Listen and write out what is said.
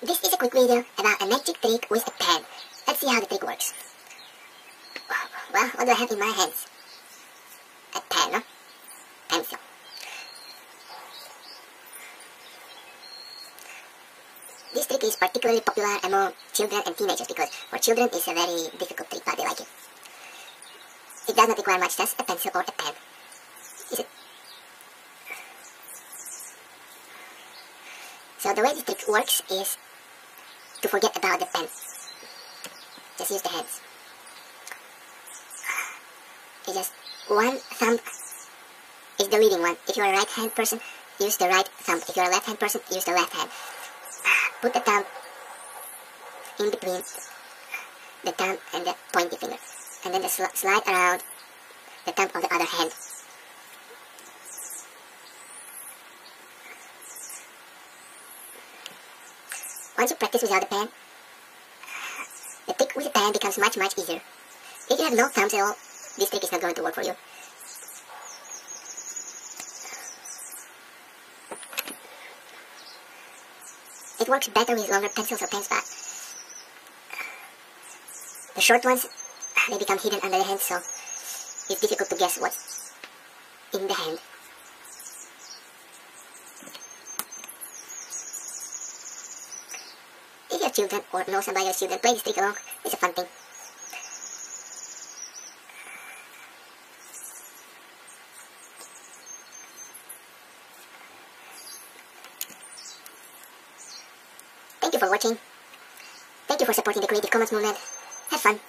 This is a quick video about a magic trick with a pen. Let's see how the trick works. Well, what do I have in my hands? A pen, no? Pencil. This trick is particularly popular among children and teenagers because for children it's a very difficult trick but they like it. It does not require much, just a pencil or a pen. So the way this trick works is to forget about the pen. Just use the hands. Just one thumb is the leading one. If you're a right hand person, use the right thumb. If you're a left hand person, use the left hand. Put the thumb in between the thumb and the pointy finger. And then just sl slide around the thumb of the other hand. Once you practice without the pen, the trick with the pen becomes much, much easier. If you have no thumbs at all, this trick is not going to work for you. It works better with longer pencils or pens, but the short ones, they become hidden under the hand, so it's difficult to guess what's in the hand. If you have children or know somebody has children, play this trick along. It's a fun thing. Thank you for watching. Thank you for supporting the Creative Commons movement. Have fun.